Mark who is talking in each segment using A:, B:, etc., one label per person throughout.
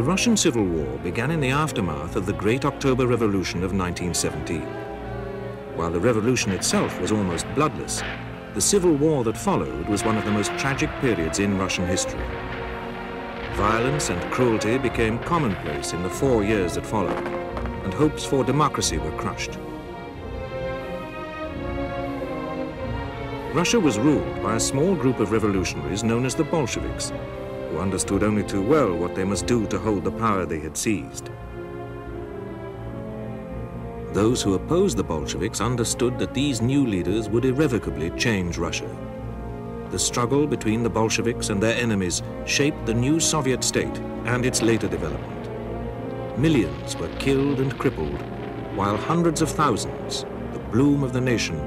A: The Russian Civil War began in the aftermath of the Great October Revolution of 1917. While the revolution itself was almost bloodless, the civil war that followed was one of the most tragic periods in Russian history. Violence and cruelty became commonplace in the four years that followed, and hopes for democracy were crushed. Russia was ruled by a small group of revolutionaries known as the Bolsheviks, who understood only too well what they must do to hold the power they had seized. Those who opposed the Bolsheviks understood that these new leaders would irrevocably change Russia. The struggle between the Bolsheviks and their enemies shaped the new Soviet state and its later development. Millions were killed and crippled, while hundreds of thousands, the bloom of the nation,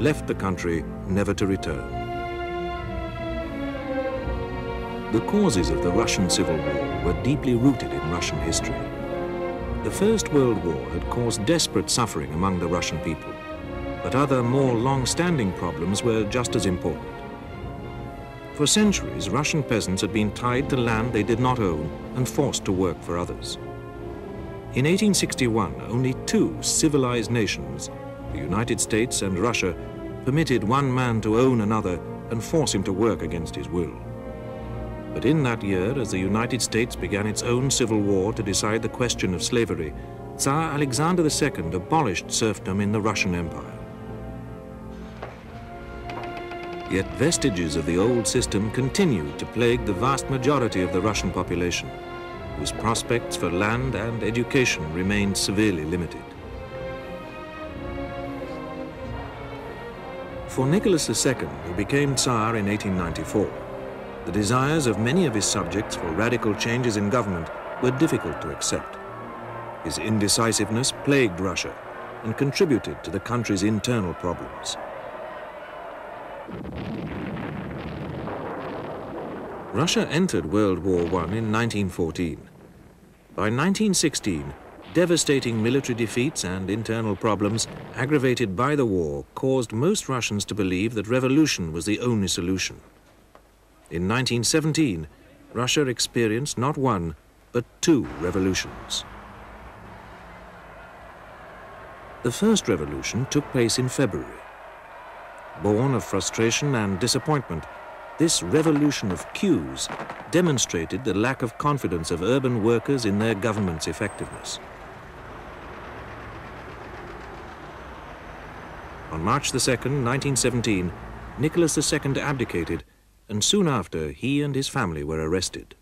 A: left the country never to return. The causes of the Russian Civil War were deeply rooted in Russian history. The First World War had caused desperate suffering among the Russian people, but other more long-standing problems were just as important. For centuries, Russian peasants had been tied to land they did not own and forced to work for others. In 1861, only two civilized nations, the United States and Russia, permitted one man to own another and force him to work against his will. But in that year, as the United States began its own civil war to decide the question of slavery, Tsar Alexander II abolished serfdom in the Russian Empire. Yet vestiges of the old system continued to plague the vast majority of the Russian population, whose prospects for land and education remained severely limited. For Nicholas II, who became Tsar in 1894, the desires of many of his subjects for radical changes in government were difficult to accept. His indecisiveness plagued Russia and contributed to the country's internal problems. Russia entered World War I in 1914. By 1916, Devastating military defeats and internal problems, aggravated by the war, caused most Russians to believe that revolution was the only solution. In 1917, Russia experienced not one, but two revolutions. The first revolution took place in February. Born of frustration and disappointment, this revolution of queues demonstrated the lack of confidence of urban workers in their government's effectiveness. On March 2, 1917, Nicholas II abdicated, and soon after he and his family were arrested.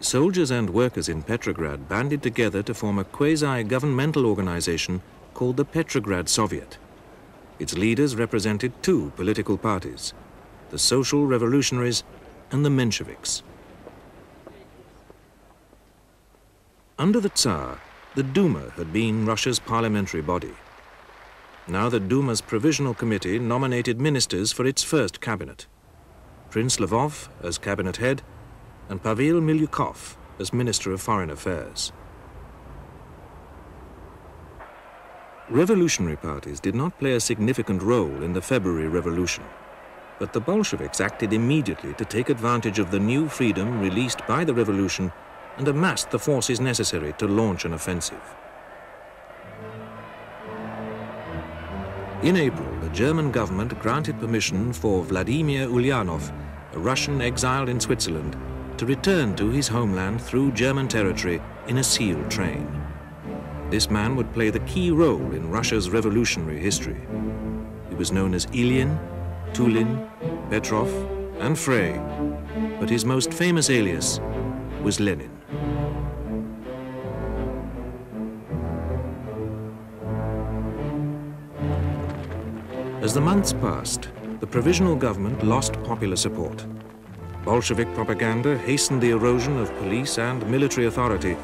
A: Soldiers and workers in Petrograd banded together to form a quasi-governmental organization called the Petrograd Soviet. Its leaders represented two political parties, the Social Revolutionaries and the Mensheviks. Under the Tsar, the Duma had been Russia's parliamentary body. Now the Duma's Provisional Committee nominated ministers for its first cabinet. Prince Lvov as cabinet head and Pavel Milyukov as Minister of Foreign Affairs. Revolutionary parties did not play a significant role in the February Revolution, but the Bolsheviks acted immediately to take advantage of the new freedom released by the revolution and amassed the forces necessary to launch an offensive. In April, the German government granted permission for Vladimir Ulyanov, a Russian exiled in Switzerland, to return to his homeland through German territory in a sealed train. This man would play the key role in Russia's revolutionary history. He was known as Ilyin, Tulin, Petrov, and Frey, but his most famous alias was Lenin. As the months passed, the provisional government lost popular support. Bolshevik propaganda hastened the erosion of police and military authority,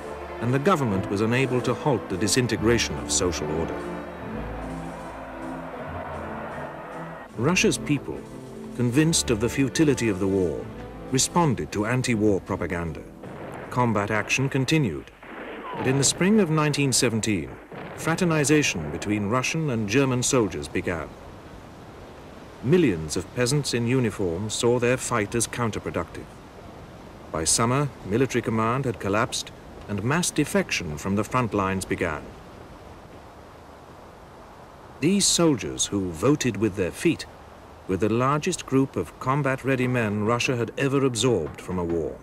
A: and the government was unable to halt the disintegration of social order. Russia's people, convinced of the futility of the war, responded to anti-war propaganda. Combat action continued, but in the spring of 1917, fraternization between Russian and German soldiers began millions of peasants in uniform saw their fight as counterproductive. By summer, military command had collapsed and mass defection from the front lines began. These soldiers, who voted with their feet, were the largest group of combat-ready men Russia had ever absorbed from a war.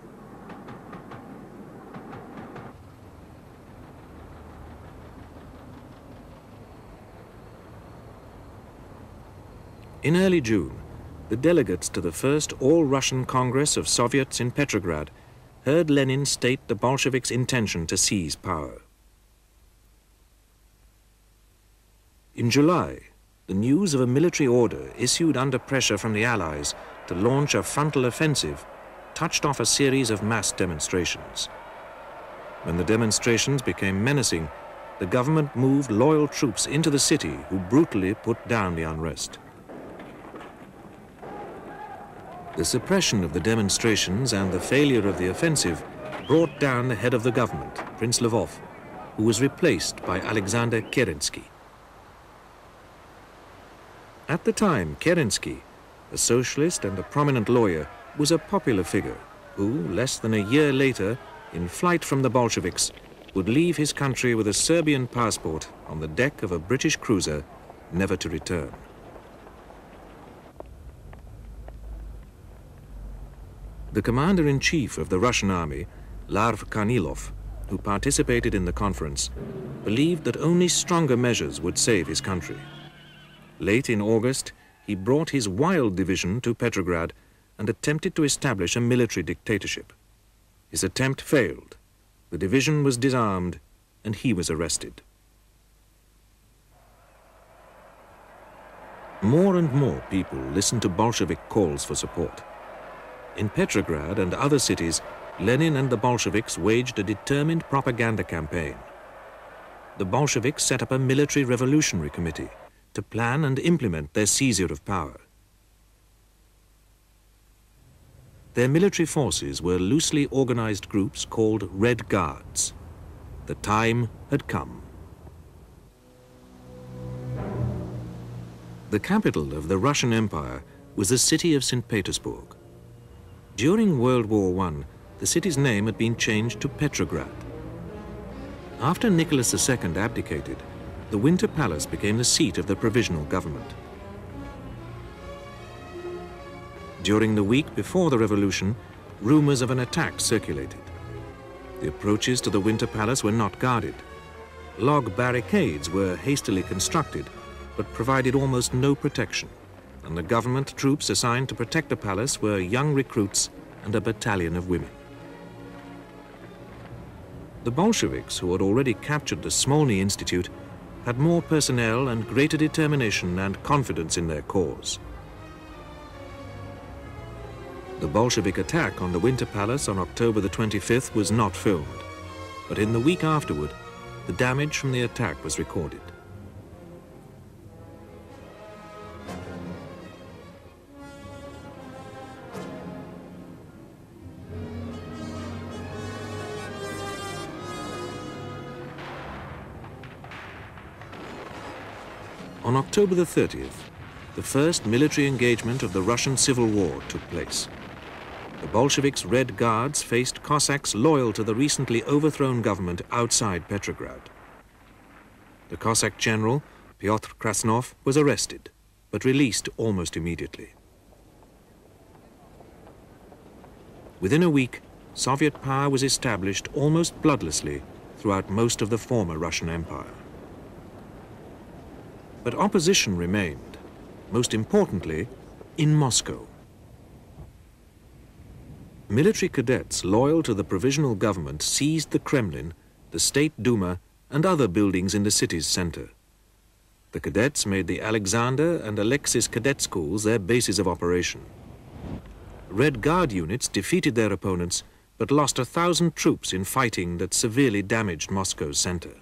A: In early June, the delegates to the first All-Russian Congress of Soviets in Petrograd heard Lenin state the Bolsheviks' intention to seize power. In July, the news of a military order issued under pressure from the Allies to launch a frontal offensive touched off a series of mass demonstrations. When the demonstrations became menacing, the government moved loyal troops into the city who brutally put down the unrest. The suppression of the demonstrations and the failure of the offensive brought down the head of the government, Prince Lvov, who was replaced by Alexander Kerensky. At the time, Kerensky, a socialist and a prominent lawyer, was a popular figure who, less than a year later, in flight from the Bolsheviks, would leave his country with a Serbian passport on the deck of a British cruiser, never to return. The commander-in-chief of the Russian army, Lavr Kornilov, who participated in the conference, believed that only stronger measures would save his country. Late in August, he brought his Wild division to Petrograd and attempted to establish a military dictatorship. His attempt failed. The division was disarmed and he was arrested. More and more people listened to Bolshevik calls for support. In Petrograd and other cities, Lenin and the Bolsheviks waged a determined propaganda campaign. The Bolsheviks set up a military revolutionary committee to plan and implement their seizure of power. Their military forces were loosely organized groups called Red Guards. The time had come. The capital of the Russian Empire was the city of St. Petersburg. During World War I, the city's name had been changed to Petrograd. After Nicholas II abdicated, the Winter Palace became the seat of the provisional government. During the week before the revolution, rumors of an attack circulated. The approaches to the Winter Palace were not guarded. Log barricades were hastily constructed, but provided almost no protection and the government troops assigned to protect the palace were young recruits and a battalion of women. The Bolsheviks, who had already captured the Smolny Institute, had more personnel and greater determination and confidence in their cause. The Bolshevik attack on the Winter Palace on October the 25th was not filmed, but in the week afterward, the damage from the attack was recorded. On October the 30th, the first military engagement of the Russian Civil War took place. The Bolsheviks' Red Guards faced Cossacks loyal to the recently overthrown government outside Petrograd. The Cossack general, Pyotr Krasnov, was arrested, but released almost immediately. Within a week, Soviet power was established almost bloodlessly throughout most of the former Russian Empire. But opposition remained, most importantly, in Moscow. Military cadets loyal to the provisional government seized the Kremlin, the State Duma, and other buildings in the city's center. The cadets made the Alexander and Alexis cadet schools their bases of operation. Red Guard units defeated their opponents, but lost a thousand troops in fighting that severely damaged Moscow's center.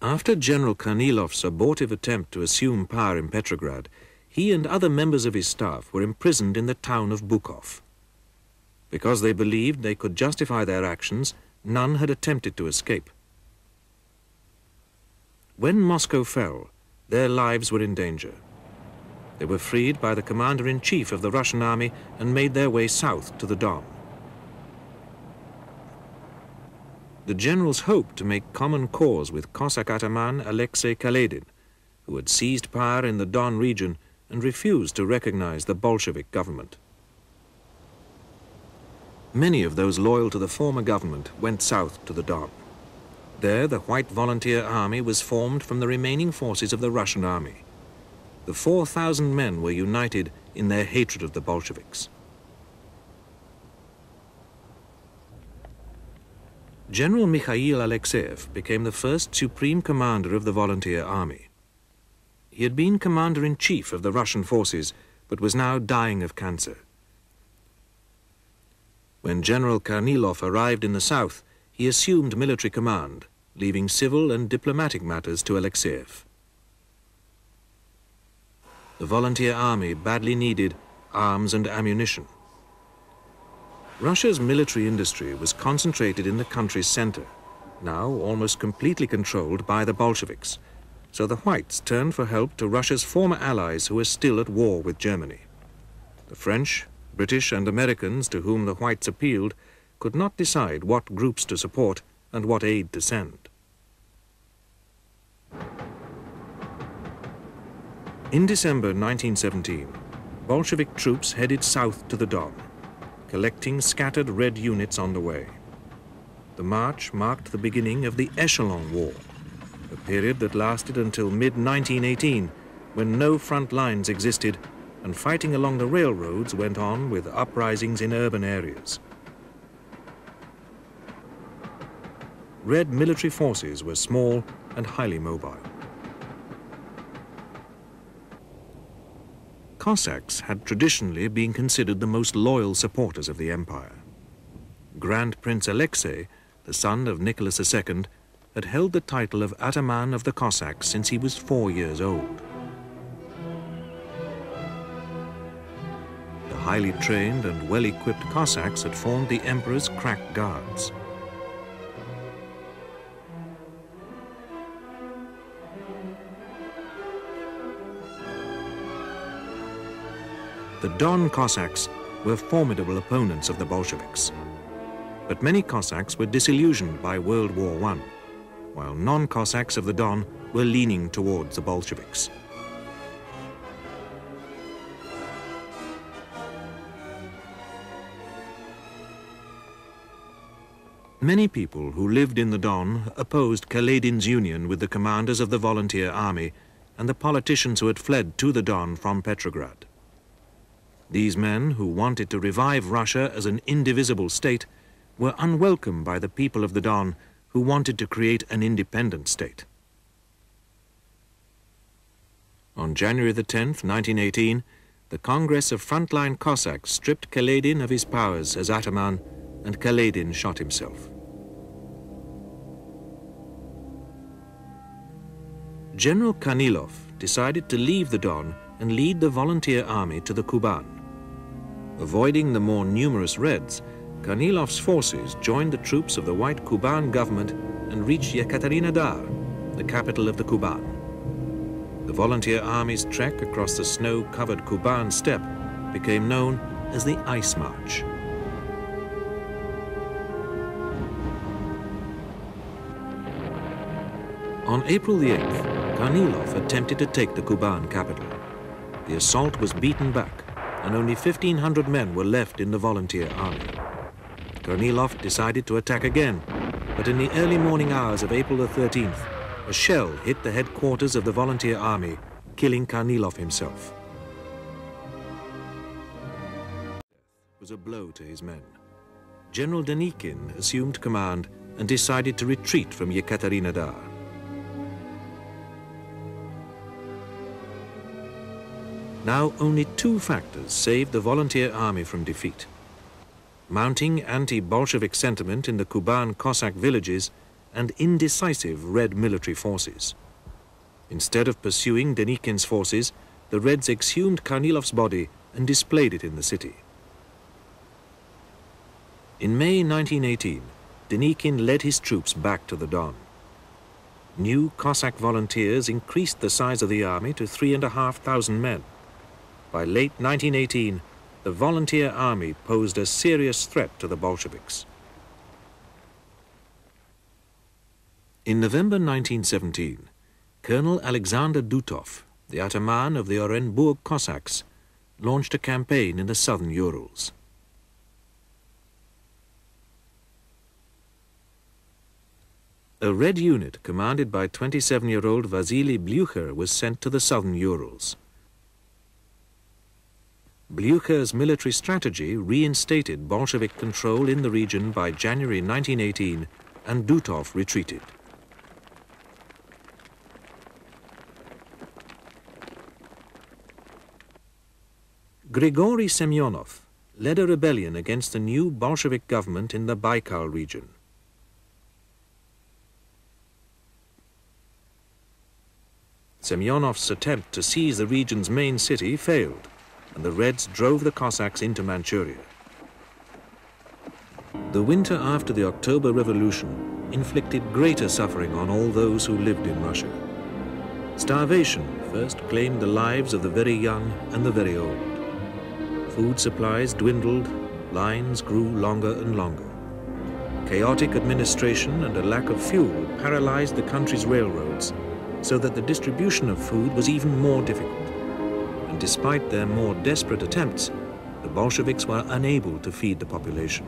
A: After General Kornilov's abortive attempt to assume power in Petrograd, he and other members of his staff were imprisoned in the town of Bykhov. Because they believed they could justify their actions, none had attempted to escape. When Moscow fell, their lives were in danger. They were freed by the commander-in-chief of the Russian army and made their way south to the Don. The generals hoped to make common cause with Cossack ataman Alexei Kaledin, who had seized power in the Don region and refused to recognize the Bolshevik government. Many of those loyal to the former government went south to the Don. There, the White Volunteer Army was formed from the remaining forces of the Russian army. The 4,000 men were united in their hatred of the Bolsheviks. General Mikhail Alexeyev became the first supreme commander of the volunteer army. He had been commander-in-chief of the Russian forces, but was now dying of cancer. When General Kornilov arrived in the south, he assumed military command, leaving civil and diplomatic matters to Alexeyev. The volunteer army badly needed arms and ammunition. Russia's military industry was concentrated in the country's center, now almost completely controlled by the Bolsheviks, so the Whites turned for help to Russia's former allies who were still at war with Germany. The French, British and Americans to whom the Whites appealed could not decide what groups to support and what aid to send. In December 1917, Bolshevik troops headed south to the Don collecting scattered red units on the way. The march marked the beginning of the Echelon War, a period that lasted until mid-1918, when no front lines existed and fighting along the railroads went on with uprisings in urban areas. Red military forces were small and highly mobile. Cossacks had traditionally been considered the most loyal supporters of the empire. Grand Prince Alexei, the son of Nicholas II, had held the title of Ataman of the Cossacks since he was four years old. The highly trained and well-equipped Cossacks had formed the emperor's crack guards. The Don Cossacks were formidable opponents of the Bolsheviks. But many Cossacks were disillusioned by World War I, while non-Cossacks of the Don were leaning towards the Bolsheviks. Many people who lived in the Don opposed Kaledin's union with the commanders of the volunteer army and the politicians who had fled to the Don from Petrograd. These men, who wanted to revive Russia as an indivisible state, were unwelcome by the people of the Don, who wanted to create an independent state. On January the 10th, 1918, the Congress of Frontline Cossacks stripped Kaledin of his powers as Ataman, and Kaledin shot himself. General Kornilov decided to leave the Don and lead the volunteer army to the Kuban. Avoiding the more numerous Reds, Kornilov's forces joined the troops of the White Kuban government and reached Yekaterinodar, the capital of the Kuban. The volunteer army's trek across the snow-covered Kuban steppe became known as the Ice March. On April the 8th, Kornilov attempted to take the Kuban capital. The assault was beaten back, and only 1,500 men were left in the volunteer army. Kornilov decided to attack again, but in the early morning hours of April the 13th, a shell hit the headquarters of the volunteer army, killing Kornilov himself. was a blow to his men. General Denikin assumed command and decided to retreat from Yekaterinodar. Now only two factors saved the volunteer army from defeat. Mounting anti-Bolshevik sentiment in the Kuban Cossack villages and indecisive Red military forces. Instead of pursuing Denikin's forces, the Reds exhumed Kornilov's body and displayed it in the city. In May 1918, Denikin led his troops back to the Don. New Cossack volunteers increased the size of the army to 3,500 men by late 1918, the volunteer army posed a serious threat to the Bolsheviks. In November 1917, Colonel Alexander Dutov, the ataman of the Orenburg Cossacks, launched a campaign in the southern Urals. A Red unit commanded by 27-year-old Vasily Blucher was sent to the southern Urals. Blucher's military strategy reinstated Bolshevik control in the region by January 1918 and Dutov retreated. Grigory Semyonov led a rebellion against the new Bolshevik government in the Baikal region. Semyonov's attempt to seize the region's main city failed, and the Reds drove the Cossacks into Manchuria. The winter after the October Revolution inflicted greater suffering on all those who lived in Russia. Starvation first claimed the lives of the very young and the very old. Food supplies dwindled, lines grew longer and longer. Chaotic administration and a lack of fuel paralyzed the country's railroads, so that the distribution of food was even more difficult. Despite their more desperate attempts, the Bolsheviks were unable to feed the population.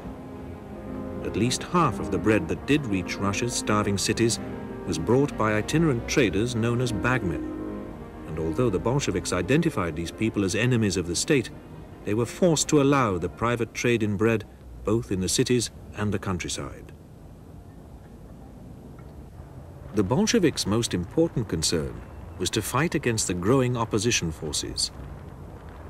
A: At least half of the bread that did reach Russia's starving cities was brought by itinerant traders known as bagmen. And although the Bolsheviks identified these people as enemies of the state, they were forced to allow the private trade in bread both in the cities and the countryside. The Bolsheviks' most important concern was to fight against the growing opposition forces.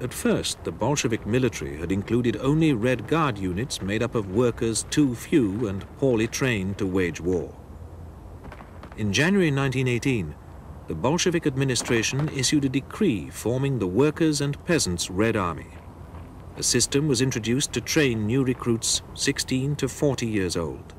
A: At first, the Bolshevik military had included only Red Guard units made up of workers too few and poorly trained to wage war. In January 1918, the Bolshevik administration issued a decree forming the Workers' and Peasants' Red Army. A system was introduced to train new recruits 16 to 40 years old.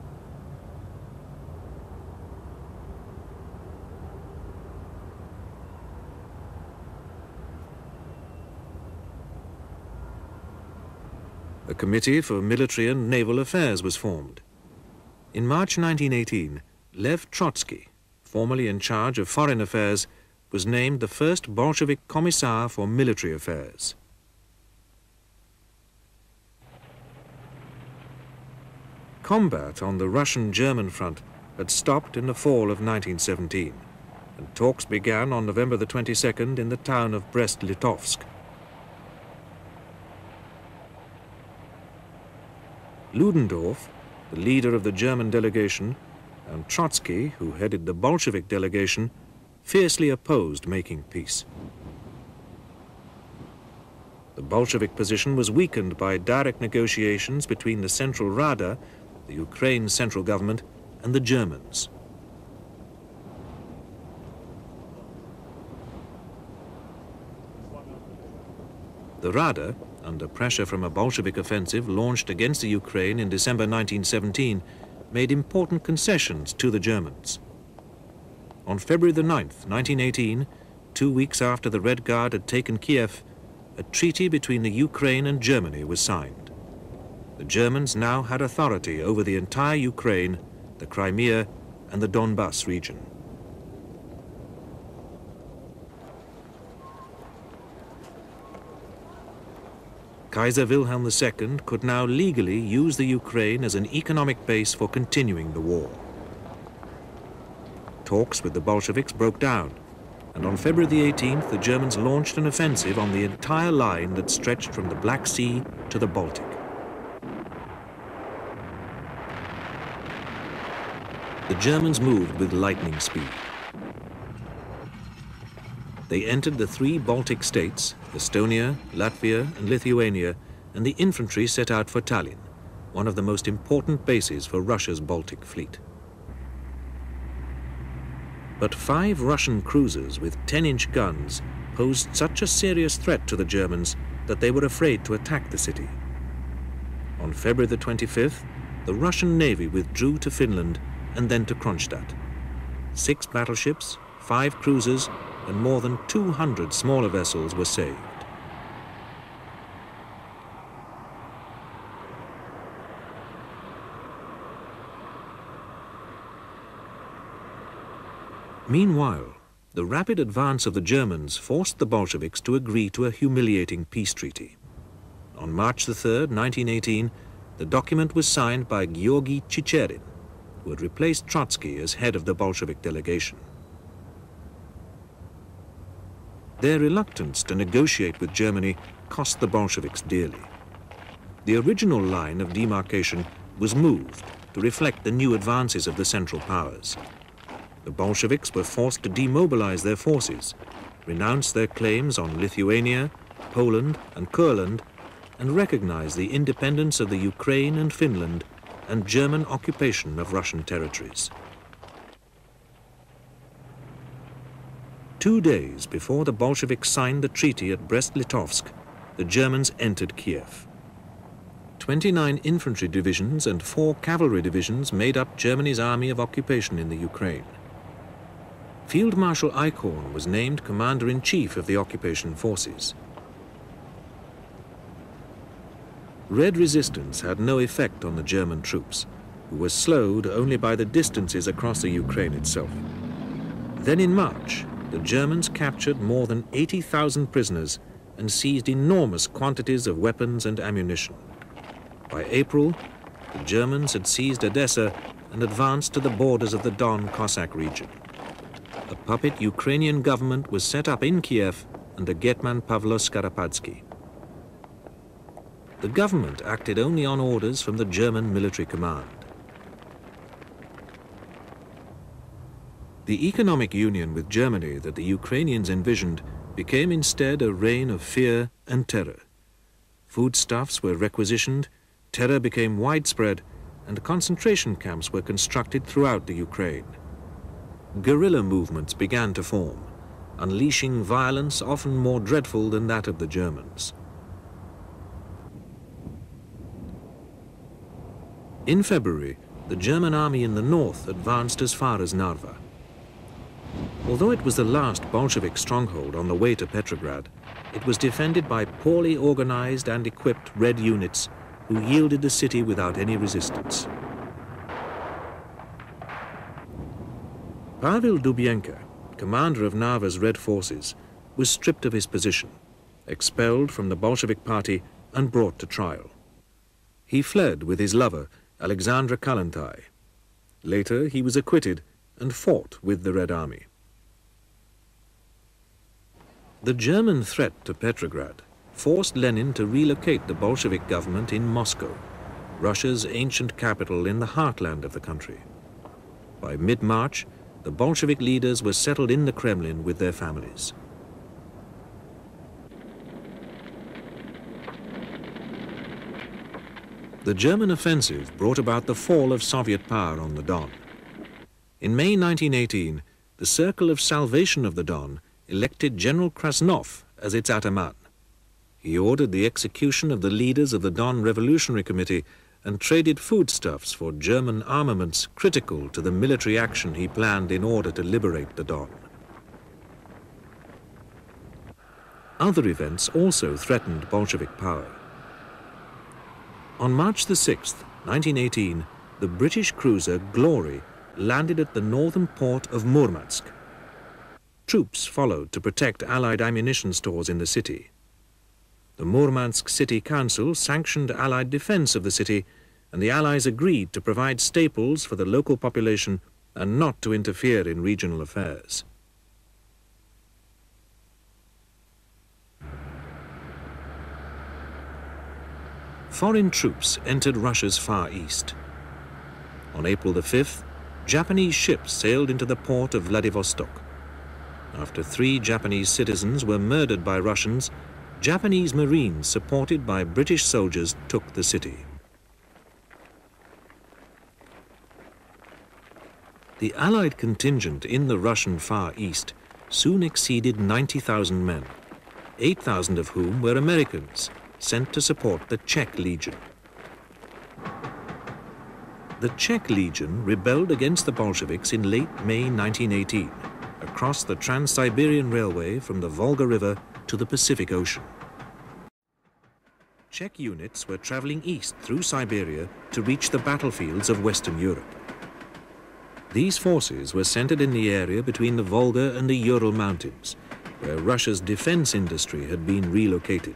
A: A committee for military and naval affairs was formed. In March 1918, Lev Trotsky, formerly in charge of foreign affairs, was named the first Bolshevik commissar for military affairs. Combat on the Russian-German front had stopped in the fall of 1917, and talks began on November the 22nd in the town of Brest-Litovsk. Ludendorff, the leader of the German delegation, and Trotsky, who headed the Bolshevik delegation, fiercely opposed making peace. The Bolshevik position was weakened by direct negotiations between the Central Rada the Ukraine central government, and the Germans. The Rada, under pressure from a Bolshevik offensive launched against the Ukraine in December 1917, made important concessions to the Germans. On February the 9th, 1918, two weeks after the Red Guard had taken Kiev, a treaty between the Ukraine and Germany was signed the Germans now had authority over the entire Ukraine, the Crimea, and the Donbass region. Kaiser Wilhelm II could now legally use the Ukraine as an economic base for continuing the war. Talks with the Bolsheviks broke down, and on February the 18th, the Germans launched an offensive on the entire line that stretched from the Black Sea to the Baltic. the Germans moved with lightning speed. They entered the three Baltic states, Estonia, Latvia and Lithuania, and the infantry set out for Tallinn, one of the most important bases for Russia's Baltic fleet. But five Russian cruisers with 10-inch guns posed such a serious threat to the Germans that they were afraid to attack the city. On February the 25th, the Russian Navy withdrew to Finland and then to Kronstadt. Six battleships, five cruisers, and more than 200 smaller vessels were saved. Meanwhile, the rapid advance of the Germans forced the Bolsheviks to agree to a humiliating peace treaty. On March 3, 1918, the document was signed by Georgi Chicherin, who had replaced Trotsky as head of the Bolshevik delegation. Their reluctance to negotiate with Germany cost the Bolsheviks dearly. The original line of demarcation was moved to reflect the new advances of the Central Powers. The Bolsheviks were forced to demobilize their forces, renounce their claims on Lithuania, Poland and Courland, and recognize the independence of the Ukraine and Finland and German occupation of Russian territories. Two days before the Bolsheviks signed the treaty at Brest-Litovsk, the Germans entered Kiev. 29 infantry divisions and four cavalry divisions made up Germany's army of occupation in the Ukraine. Field Marshal Eichhorn was named commander-in-chief of the occupation forces. Red resistance had no effect on the German troops, who were slowed only by the distances across the Ukraine itself. Then in March, the Germans captured more than 80,000 prisoners and seized enormous quantities of weapons and ammunition. By April, the Germans had seized Odessa and advanced to the borders of the Don Cossack region. A puppet Ukrainian government was set up in Kiev under Getman Pavlo Skoropadsky. The government acted only on orders from the German military command. The economic union with Germany that the Ukrainians envisioned became instead a reign of fear and terror. Foodstuffs were requisitioned Terror became widespread and concentration camps were constructed throughout the Ukraine. Guerrilla movements began to form, unleashing violence often more dreadful than that of the Germans. In February, the German army in the north advanced as far as Narva. Although it was the last Bolshevik stronghold on the way to Petrograd, it was defended by poorly organized and equipped Red units who yielded the city without any resistance. Pavel Dybenko, commander of Narva's Red forces, was stripped of his position, expelled from the Bolshevik party and brought to trial. He fled with his lover, Alexandra Kollontai. Later, he was acquitted and fought with the Red Army. The German threat to Petrograd forced Lenin to relocate the Bolshevik government in Moscow, Russia's ancient capital in the heartland of the country. By mid-March, the Bolshevik leaders were settled in the Kremlin with their families. The German offensive brought about the fall of Soviet power on the Don. In May 1918, the Circle of Salvation of the Don elected General Krasnov as its ataman. He ordered the execution of the leaders of the Don Revolutionary Committee and traded foodstuffs for German armaments critical to the military action he planned in order to liberate the Don. Other events also threatened Bolshevik power. On March the 6th, 1918, the British cruiser Glory landed at the northern port of Murmansk. Troops followed to protect Allied ammunition stores in the city. The Murmansk City Council sanctioned Allied defense of the city, and the Allies agreed to provide staples for the local population and not to interfere in regional affairs. Foreign troops entered Russia's Far East. On April the 5th, Japanese ships sailed into the port of Vladivostok. After three Japanese citizens were murdered by Russians, Japanese Marines supported by British soldiers took the city. The Allied contingent in the Russian Far East soon exceeded 90,000 men, 8,000 of whom were Americans sent to support the Czech Legion. The Czech Legion rebelled against the Bolsheviks in late May 1918 across the Trans-Siberian Railway from the Volga River to the Pacific Ocean. Czech units were traveling east through Siberia to reach the battlefields of Western Europe. These forces were centered in the area between the Volga and the Ural Mountains, where Russia's defense industry had been relocated.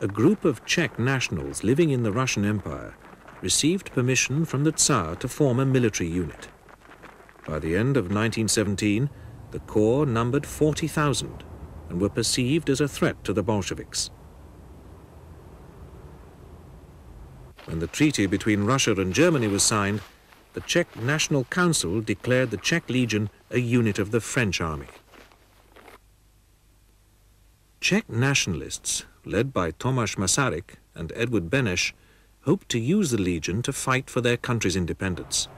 A: A group of Czech nationals living in the Russian Empire received permission from the Tsar to form a military unit. By the end of 1917, the corps numbered 40,000 and were perceived as a threat to the Bolsheviks. When the treaty between Russia and Germany was signed, the Czech National Council declared the Czech Legion a unit of the French army. Czech nationalists, led by Tomáš Masaryk and Edvard Beneš, hoped to use the Legion to fight for their country's independence.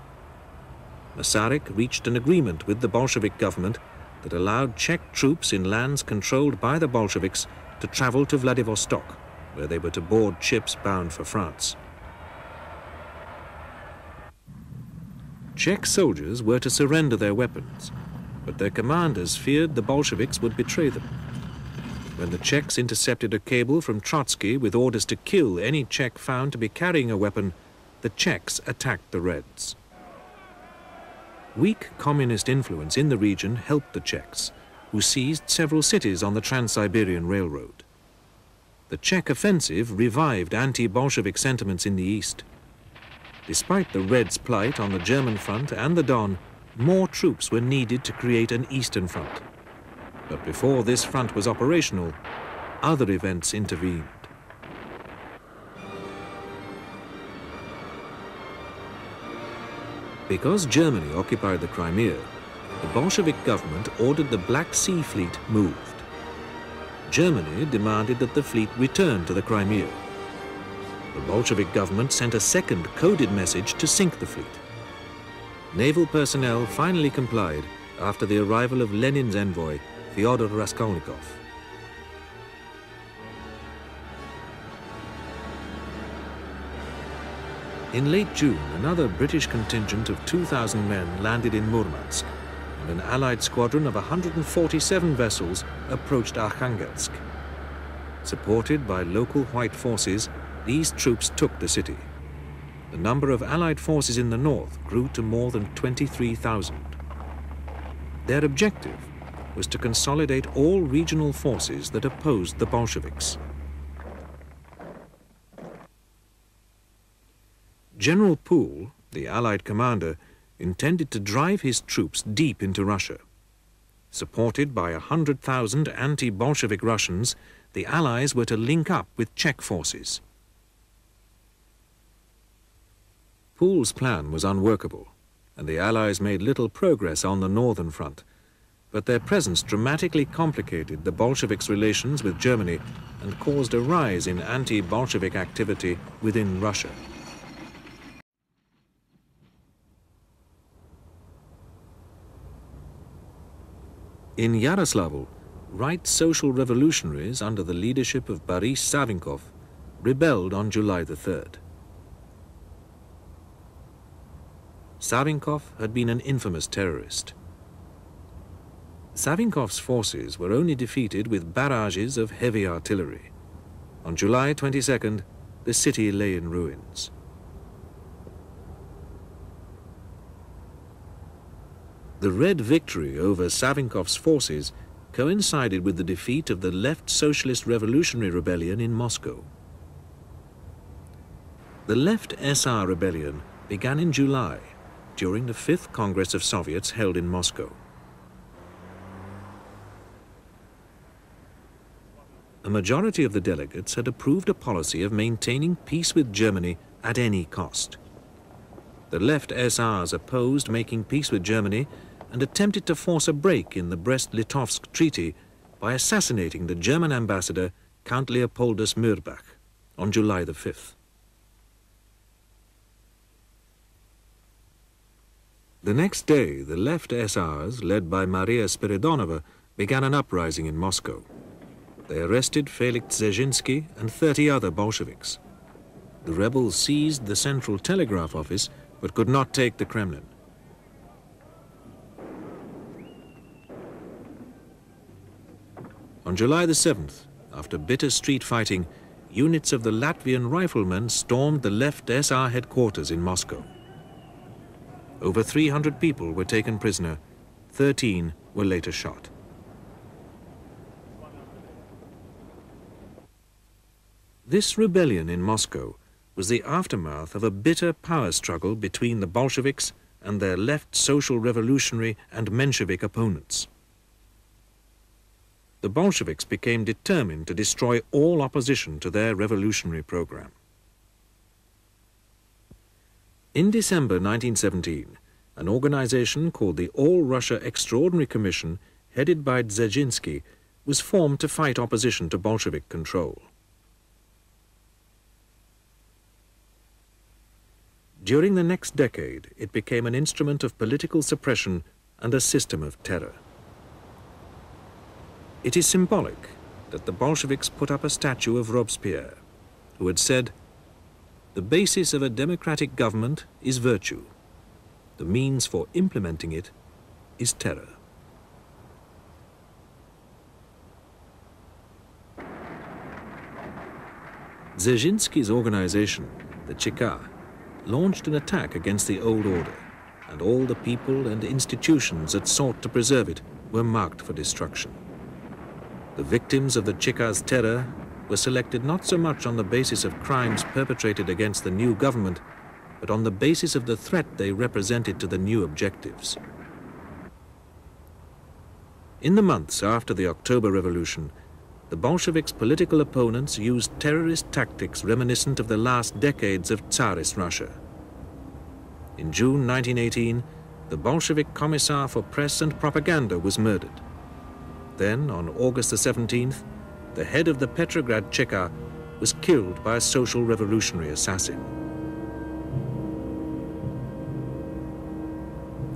A: Masaryk reached an agreement with the Bolshevik government that allowed Czech troops in lands controlled by the Bolsheviks to travel to Vladivostok, where they were to board ships bound for France. Czech soldiers were to surrender their weapons, but their commanders feared the Bolsheviks would betray them. When the Czechs intercepted a cable from Trotsky with orders to kill any Czech found to be carrying a weapon, the Czechs attacked the Reds. Weak communist influence in the region helped the Czechs, who seized several cities on the Trans-Siberian Railroad. The Czech offensive revived anti-Bolshevik sentiments in the east. Despite the Reds' plight on the German front and the Don, more troops were needed to create an eastern front. But before this front was operational, other events intervened. Because Germany occupied the Crimea, the Bolshevik government ordered the Black Sea Fleet moved. Germany demanded that the fleet return to the Crimea the Bolshevik government sent a second coded message to sink the fleet. Naval personnel finally complied after the arrival of Lenin's envoy, Fyodor Raskolnikov. In late June, another British contingent of 2,000 men landed in Murmansk, and an Allied squadron of 147 vessels approached Arkhangelsk. Supported by local white forces, these troops took the city. The number of Allied forces in the north grew to more than 23,000. Their objective was to consolidate all regional forces that opposed the Bolsheviks. General Poole, the Allied commander, intended to drive his troops deep into Russia. Supported by a 100,000 anti-Bolshevik Russians, the Allies were to link up with Czech forces. Poole's plan was unworkable, and the Allies made little progress on the northern front. But their presence dramatically complicated the Bolsheviks' relations with Germany and caused a rise in anti-Bolshevik activity within Russia. In Yaroslavl, right social revolutionaries under the leadership of Boris Savinkov rebelled on July the 3rd. Savinkov had been an infamous terrorist. Savinkov's forces were only defeated with barrages of heavy artillery. On July 22nd, the city lay in ruins. The Red victory over Savinkov's forces coincided with the defeat of the Left Socialist Revolutionary Rebellion in Moscow. The Left SR rebellion began in July during the Fifth Congress of Soviets held in Moscow. A majority of the delegates had approved a policy of maintaining peace with Germany at any cost. The left SRs opposed making peace with Germany and attempted to force a break in the Brest-Litovsk Treaty by assassinating the German ambassador Count Leopoldus Mirbach on July the 5th. The next day, the left SRs, led by Maria Spiridonova, began an uprising in Moscow. They arrested Felix Dzerzhinsky and 30 other Bolsheviks. The rebels seized the Central Telegraph Office, but could not take the Kremlin. On July the 7th, after bitter street fighting, units of the Latvian riflemen stormed the left SR headquarters in Moscow. Over 300 people were taken prisoner, 13 were later shot. This rebellion in Moscow was the aftermath of a bitter power struggle between the Bolsheviks and their left social revolutionary and Menshevik opponents. The Bolsheviks became determined to destroy all opposition to their revolutionary program. In December 1917, an organization called the All Russia Extraordinary Commission, headed by Dzerzhinsky, was formed to fight opposition to Bolshevik control. During the next decade, it became an instrument of political suppression and a system of terror. It is symbolic that the Bolsheviks put up a statue of Robespierre, who had said, The basis of a democratic government is virtue. The means for implementing it is terror. Dzerzhinsky's organization, the Cheka, launched an attack against the old order, and all the people and institutions that sought to preserve it were marked for destruction. The victims of the Cheka's terror were selected not so much on the basis of crimes perpetrated against the new government, but on the basis of the threat they represented to the new objectives. In the months after the October Revolution, the Bolsheviks' political opponents used terrorist tactics reminiscent of the last decades of Tsarist Russia. In June 1918, the Bolshevik Commissar for Press and Propaganda was murdered. Then, on August the 17th, the head of the Petrograd Cheka was killed by a social revolutionary assassin.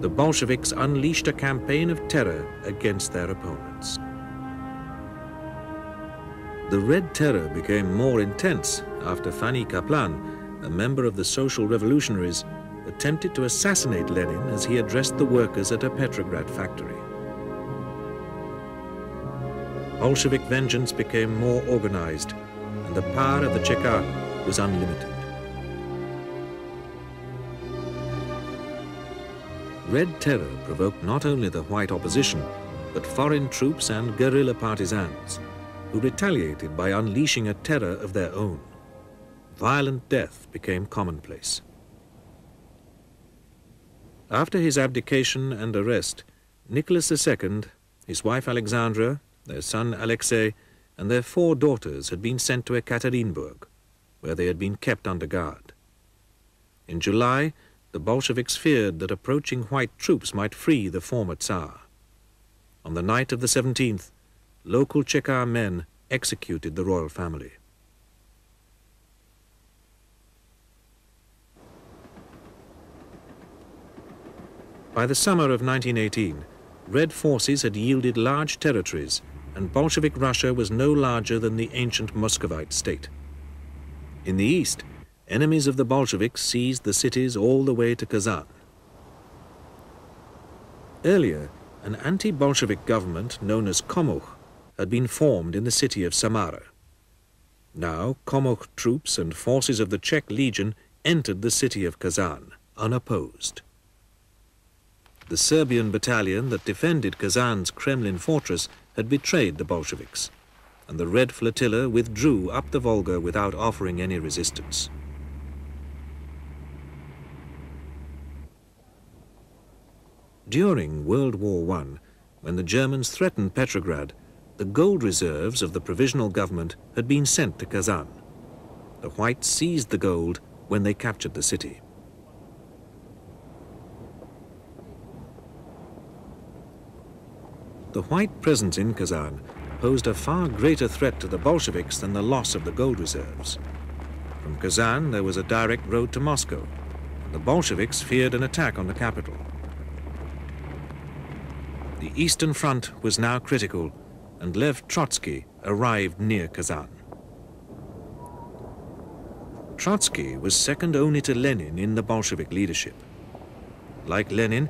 A: The Bolsheviks unleashed a campaign of terror against their opponents. The Red Terror became more intense after Fanny Kaplan, a member of the Social Revolutionaries, attempted to assassinate Lenin as he addressed the workers at a Petrograd factory. Bolshevik vengeance became more organized, and the power of the Cheka was unlimited. Red Terror provoked not only the white opposition, but foreign troops and guerrilla partisans, who retaliated by unleashing a terror of their own. Violent death became commonplace. After his abdication and arrest, Nicholas II, his wife Alexandra, their son Alexei, and their four daughters had been sent to Ekaterinburg, where they had been kept under guard. In July, the Bolsheviks feared that approaching white troops might free the former Tsar. On the night of the 17th, local Cheka men executed the royal family. By the summer of 1918, Red forces had yielded large territories, and Bolshevik Russia was no larger than the ancient Muscovite state. In the east, enemies of the Bolsheviks seized the cities all the way to Kazan. Earlier, an anti-Bolshevik government known as Komuch had been formed in the city of Samara. Now, Komuch troops and forces of the Czech Legion entered the city of Kazan, unopposed. The Serbian battalion that defended Kazan's Kremlin fortress had betrayed the Bolsheviks, and the Red Flotilla withdrew up the Volga without offering any resistance. During World War I, when the Germans threatened Petrograd, the gold reserves of the provisional government had been sent to Kazan. The whites seized the gold when they captured the city. The white presence in Kazan posed a far greater threat to the Bolsheviks than the loss of the gold reserves. From Kazan, there was a direct road to Moscow. And the Bolsheviks feared an attack on the capital. The Eastern Front was now critical, and Lev Trotsky arrived near Kazan. Trotsky was second only to Lenin in the Bolshevik leadership. Like Lenin,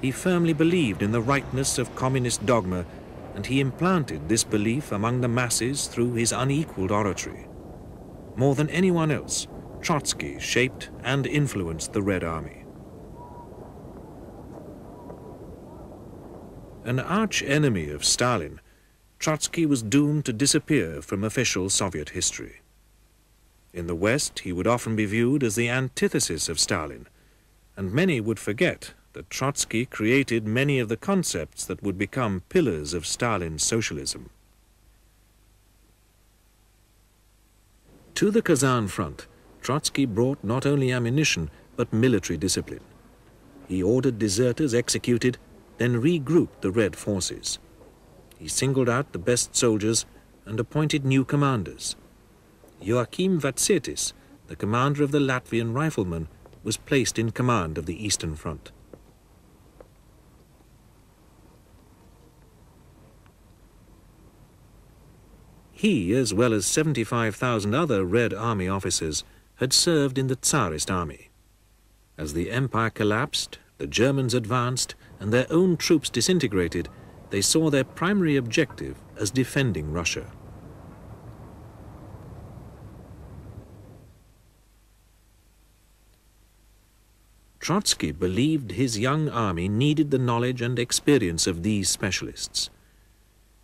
A: he firmly believed in the rightness of communist dogma, and he implanted this belief among the masses through his unequaled oratory. More than anyone else, Trotsky shaped and influenced the Red Army. An arch enemy of Stalin, Trotsky was doomed to disappear from official Soviet history. In the West, he would often be viewed as the antithesis of Stalin, and many would forget that Trotsky created many of the concepts that would become pillars of Stalin's socialism. To the Kazan front, Trotsky brought not only ammunition, but military discipline. He ordered deserters executed, then regrouped the Red forces. He singled out the best soldiers and appointed new commanders. Joachim Vatsetis, the commander of the Latvian riflemen, was placed in command of the Eastern Front. He, as well as 75,000 other Red Army officers, had served in the Tsarist army. As the empire collapsed, the Germans advanced, and their own troops disintegrated, they saw their primary objective as defending Russia. Trotsky believed his young army needed the knowledge and experience of these specialists.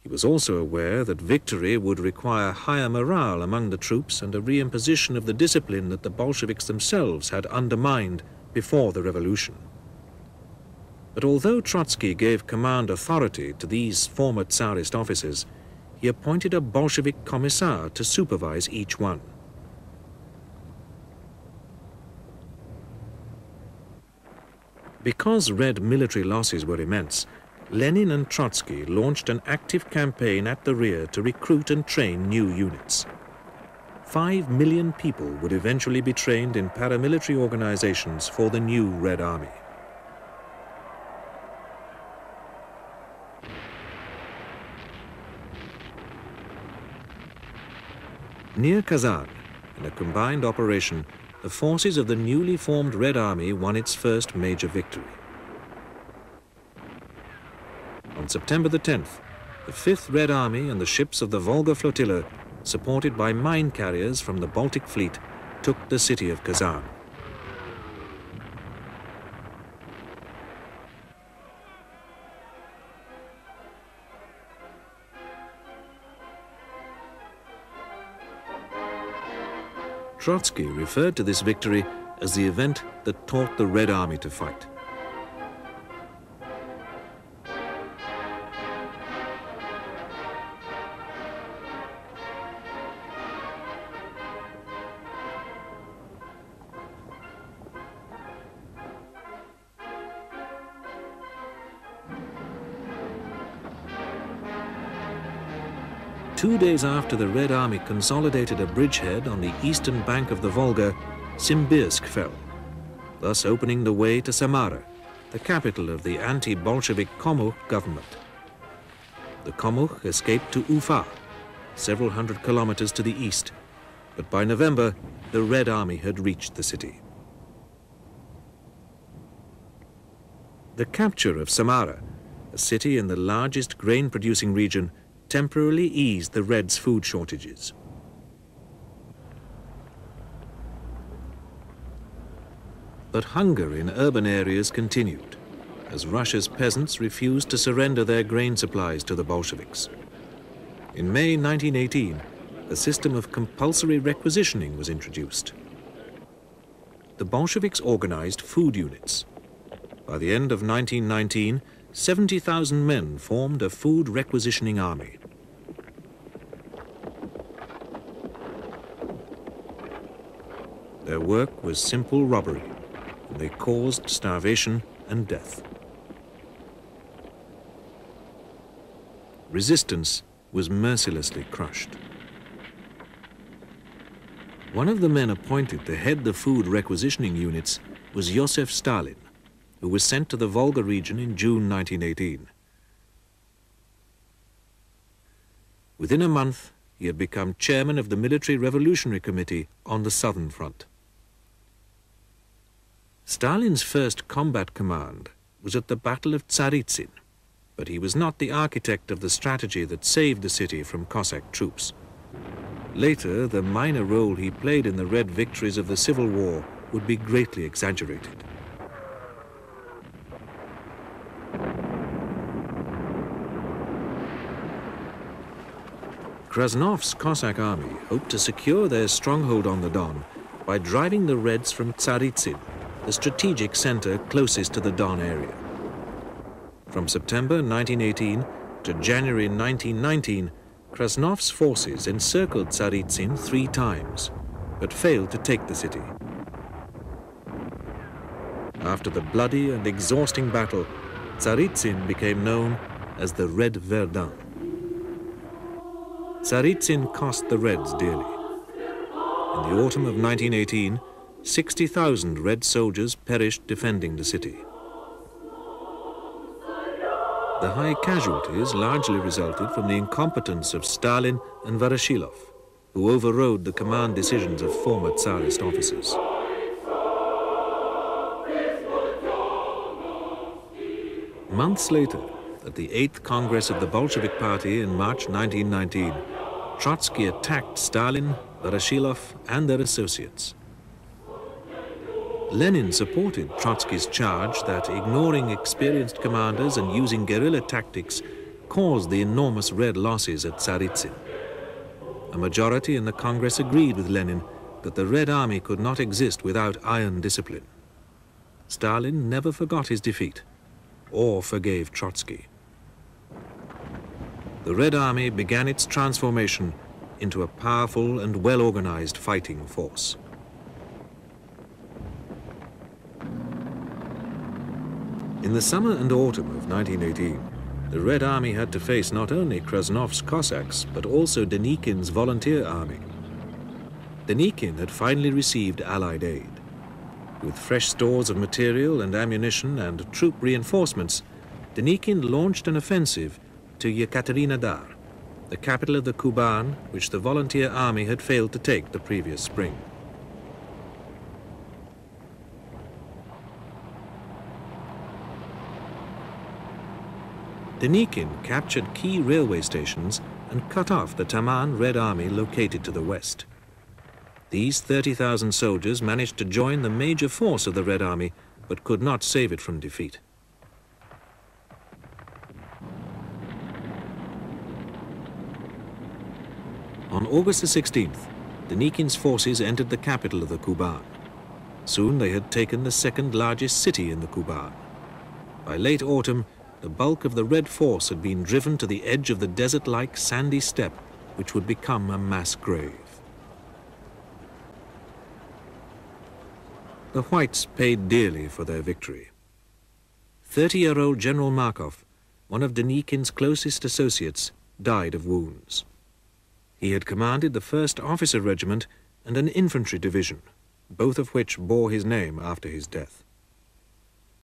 A: He was also aware that victory would require higher morale among the troops and a reimposition of the discipline that the Bolsheviks themselves had undermined before the revolution. But although Trotsky gave command authority to these former Tsarist officers, he appointed a Bolshevik commissar to supervise each one. Because Red military losses were immense, Lenin and Trotsky launched an active campaign at the rear to recruit and train new units. Five million people would eventually be trained in paramilitary organizations for the new Red Army. Near Kazan, in a combined operation, the forces of the newly formed Red Army won its first major victory. On September the 10th, the 5th Red Army and the ships of the Volga flotilla, supported by mine carriers from the Baltic Fleet, took the city of Kazan. Trotsky referred to this victory as the event that taught the Red Army to fight. Two days after the Red Army consolidated a bridgehead on the eastern bank of the Volga, Simbirsk fell, thus opening the way to Samara, the capital of the anti-Bolshevik Komuch government. The Komuch escaped to Ufa, several hundred kilometers to the east, but by November, the Red Army had reached the city. The capture of Samara, a city in the largest grain-producing region, temporarily eased the Reds' food shortages. But hunger in urban areas continued, as Russia's peasants refused to surrender their grain supplies to the Bolsheviks. In May 1918, a system of compulsory requisitioning was introduced. The Bolsheviks organized food units. By the end of 1919, 70,000 men formed a food requisitioning army. Their work was simple robbery, and they caused starvation and death. Resistance was mercilessly crushed. One of the men appointed to head the food requisitioning units was Joseph Stalin, who was sent to the Volga region in June 1918. Within a month, he had become chairman of the Military Revolutionary Committee on the Southern Front. Stalin's first combat command was at the Battle of Tsaritsyn, but he was not the architect of the strategy that saved the city from Cossack troops. Later, the minor role he played in the Red victories of the Civil War would be greatly exaggerated. Krasnov's Cossack army hoped to secure their stronghold on the Don by driving the Reds from Tsaritsyn, the strategic center closest to the Don area. From September 1918 to January 1919, Krasnov's forces encircled Tsaritsyn three times, but failed to take the city. After the bloody and exhausting battle, Tsaritsyn became known as the Red Verdun. Tsaritsyn cost the Reds dearly. In the autumn of 1918, 60,000 Red soldiers perished defending the city. The high casualties largely resulted from the incompetence of Stalin and Voroshilov, who overrode the command decisions of former Tsarist officers. Months later, at the 8th Congress of the Bolshevik Party in March 1919, Trotsky attacked Stalin, Voroshilov, and their associates. Lenin supported Trotsky's charge that ignoring experienced commanders and using guerrilla tactics caused the enormous red losses at Tsaritsyn. A majority in the Congress agreed with Lenin that the Red Army could not exist without iron discipline. Stalin never forgot his defeat or forgave Trotsky. The Red Army began its transformation into a powerful and well-organized fighting force. In the summer and autumn of 1918, the Red Army had to face not only Krasnov's Cossacks, but also Denikin's volunteer army. Denikin had finally received Allied aid. With fresh stores of material and ammunition and troop reinforcements, Denikin launched an offensive to Yekaterinodar, the capital of the Kuban, which the volunteer army had failed to take the previous spring. Denikin captured key railway stations and cut off the Taman Red Army located to the west. These 30,000 soldiers managed to join the major force of the Red Army, but could not save it from defeat. On August the 16th, Denikin's forces entered the capital of the Kuban. Soon they had taken the second largest city in the Kuban. By late autumn, the bulk of the Red Force had been driven to the edge of the desert-like sandy steppe, which would become a mass grave. The Whites paid dearly for their victory. 30-year-old General Markov, one of Denikin's closest associates, died of wounds. He had commanded the 1st Officer Regiment and an infantry division, both of which bore his name after his death.